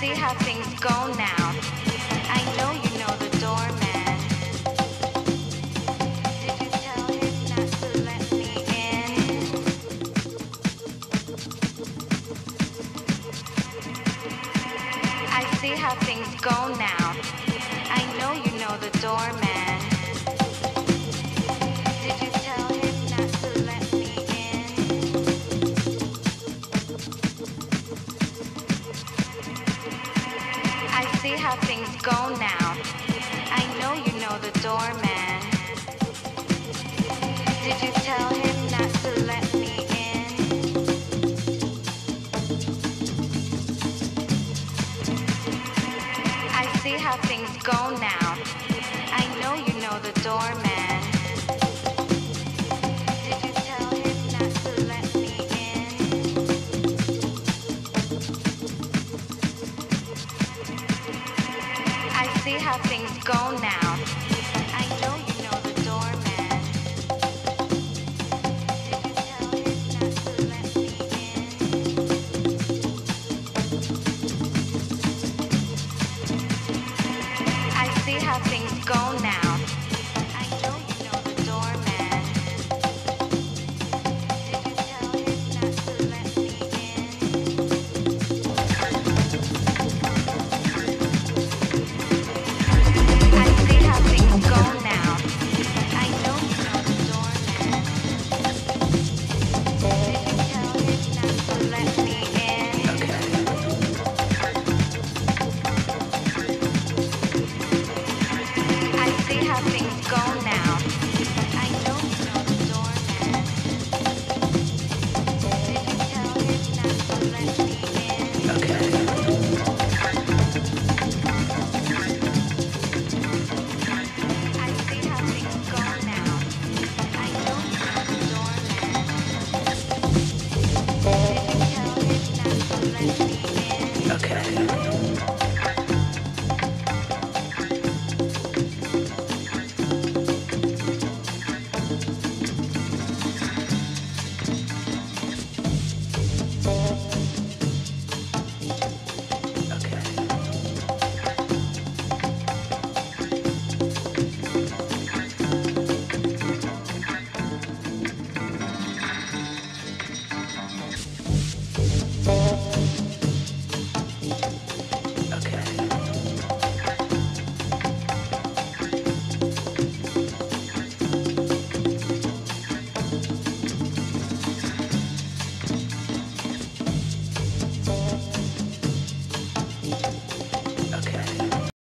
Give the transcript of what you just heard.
see how things go now. I know you know the doorman. Did you tell him not to let me in? I see how things go now. I know you know the doorman. how things go now. I know you know the doorman. Did you tell him not to let me in? I see how things go